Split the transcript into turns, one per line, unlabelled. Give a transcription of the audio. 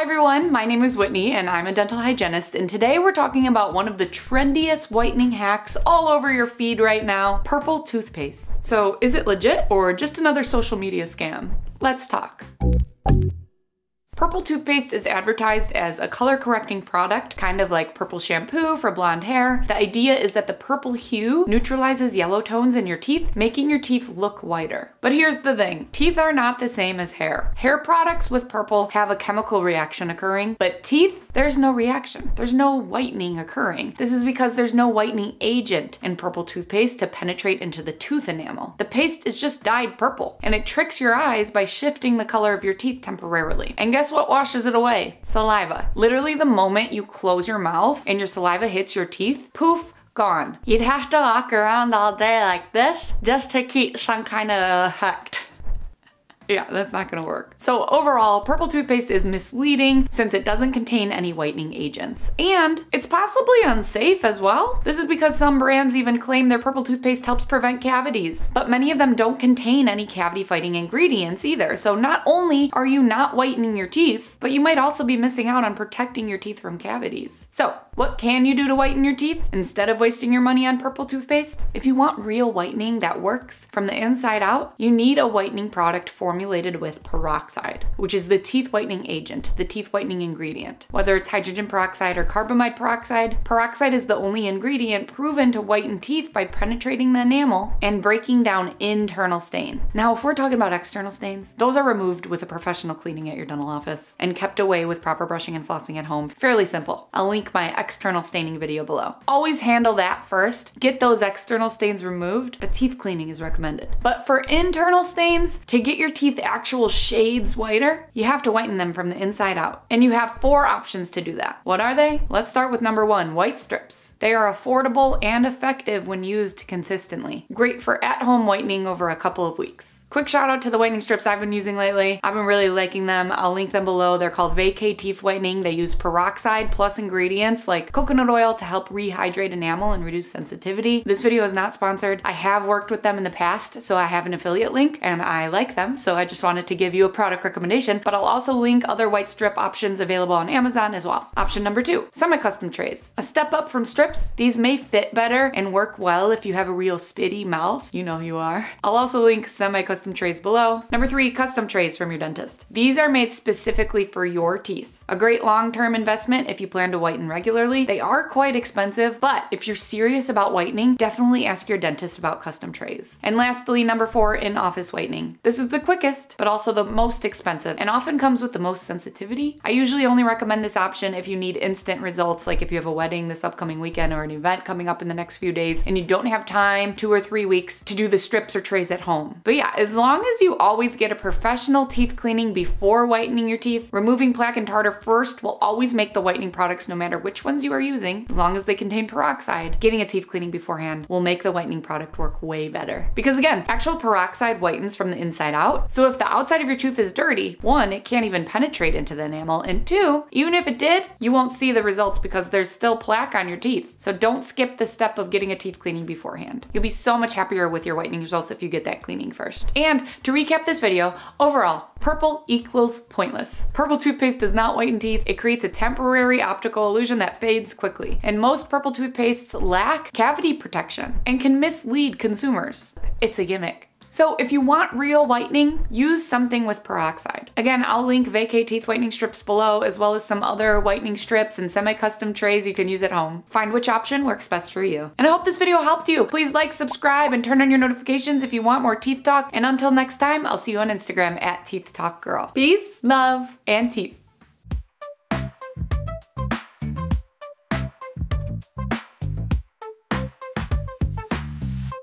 Hi everyone, my name is Whitney and I'm a dental hygienist and today we're talking about one of the trendiest whitening hacks all over your feed right now, purple toothpaste. So is it legit or just another social media scam? Let's talk. Purple toothpaste is advertised as a color correcting product, kind of like purple shampoo for blonde hair. The idea is that the purple hue neutralizes yellow tones in your teeth, making your teeth look whiter. But here's the thing, teeth are not the same as hair. Hair products with purple have a chemical reaction occurring, but teeth, there's no reaction. There's no whitening occurring. This is because there's no whitening agent in purple toothpaste to penetrate into the tooth enamel. The paste is just dyed purple, and it tricks your eyes by shifting the color of your teeth temporarily. And guess what washes it away? Saliva. Literally the moment you close your mouth and your saliva hits your teeth, poof, gone. You'd have to walk around all day like this just to keep some kind of effect. Yeah, that's not gonna work. So overall, purple toothpaste is misleading since it doesn't contain any whitening agents. And it's possibly unsafe as well. This is because some brands even claim their purple toothpaste helps prevent cavities, but many of them don't contain any cavity fighting ingredients either. So not only are you not whitening your teeth, but you might also be missing out on protecting your teeth from cavities. So what can you do to whiten your teeth instead of wasting your money on purple toothpaste? If you want real whitening that works from the inside out, you need a whitening product formula formulated with peroxide, which is the teeth whitening agent, the teeth whitening ingredient. Whether it's hydrogen peroxide or carbamide peroxide, peroxide is the only ingredient proven to whiten teeth by penetrating the enamel and breaking down internal stain. Now, if we're talking about external stains, those are removed with a professional cleaning at your dental office and kept away with proper brushing and flossing at home. Fairly simple. I'll link my external staining video below. Always handle that first. Get those external stains removed. A teeth cleaning is recommended. But for internal stains, to get your teeth teeth actual shades whiter, you have to whiten them from the inside out. And you have four options to do that. What are they? Let's start with number one, white strips. They are affordable and effective when used consistently. Great for at-home whitening over a couple of weeks. Quick shout out to the whitening strips I've been using lately. I've been really liking them. I'll link them below. They're called Vacay Teeth Whitening. They use peroxide plus ingredients like coconut oil to help rehydrate enamel and reduce sensitivity. This video is not sponsored. I have worked with them in the past, so I have an affiliate link and I like them. So I just wanted to give you a product recommendation, but I'll also link other white strip options available on Amazon as well. Option number two, semi-custom trays. A step up from strips, these may fit better and work well if you have a real spitty mouth. You know you are. I'll also link semi-custom custom trays below. Number three, custom trays from your dentist. These are made specifically for your teeth. A great long-term investment if you plan to whiten regularly. They are quite expensive, but if you're serious about whitening, definitely ask your dentist about custom trays. And lastly, number four, in-office whitening. This is the quickest, but also the most expensive and often comes with the most sensitivity. I usually only recommend this option if you need instant results, like if you have a wedding this upcoming weekend or an event coming up in the next few days and you don't have time, two or three weeks, to do the strips or trays at home. But yeah, as long as you always get a professional teeth cleaning before whitening your teeth, removing plaque and tartar first will always make the whitening products no matter which ones you are using, as long as they contain peroxide. Getting a teeth cleaning beforehand will make the whitening product work way better. Because again, actual peroxide whitens from the inside out. So if the outside of your tooth is dirty, one, it can't even penetrate into the enamel, and two, even if it did, you won't see the results because there's still plaque on your teeth. So don't skip the step of getting a teeth cleaning beforehand. You'll be so much happier with your whitening results if you get that cleaning first. And to recap this video, overall, purple equals pointless. Purple toothpaste does not whiten teeth, it creates a temporary optical illusion that fades quickly. And most purple toothpastes lack cavity protection and can mislead consumers. It's a gimmick. So if you want real whitening, use something with peroxide. Again, I'll link Vacay teeth whitening strips below, as well as some other whitening strips and semi-custom trays you can use at home. Find which option works best for you. And I hope this video helped you. Please like, subscribe, and turn on your notifications if you want more teeth talk. And until next time, I'll see you on Instagram at Teeth Talk Girl. Peace, love, and teeth.